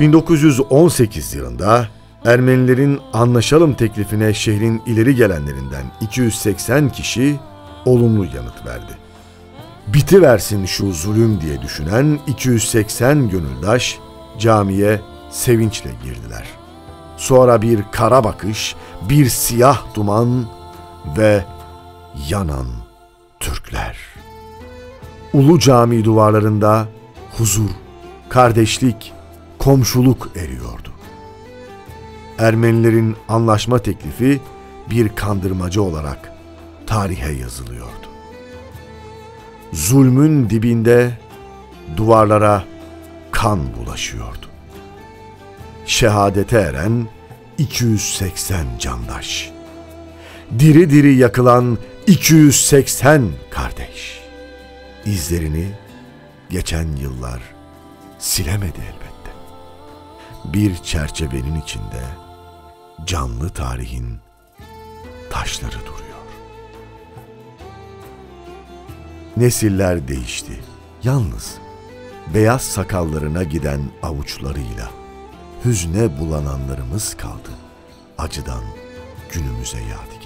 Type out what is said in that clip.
1918 yılında Ermenilerin anlaşalım teklifine şehrin ileri gelenlerinden 280 kişi olumlu yanıt verdi. Biti versin şu zulüm diye düşünen 280 gönüldaş camiye sevinçle girdiler. Sonra bir kara bakış, bir siyah duman ve yanan Türkler. Ulu cami duvarlarında huzur, kardeşlik, komşuluk eriyordu. Ermenilerin anlaşma teklifi bir kandırmacı olarak tarihe yazılıyordu. Zulmün dibinde duvarlara kan bulaşıyordu. Şehadete eren 280 candaş. Diri diri yakılan 280 kardeş. İzlerini geçen yıllar silemedi elbette. Bir çerçevenin içinde canlı tarihin taşları duruyor. Nesiller değişti. Yalnız beyaz sakallarına giden avuçlarıyla hüzne bulananlarımız kaldı. Acıdan günümüze yadigar.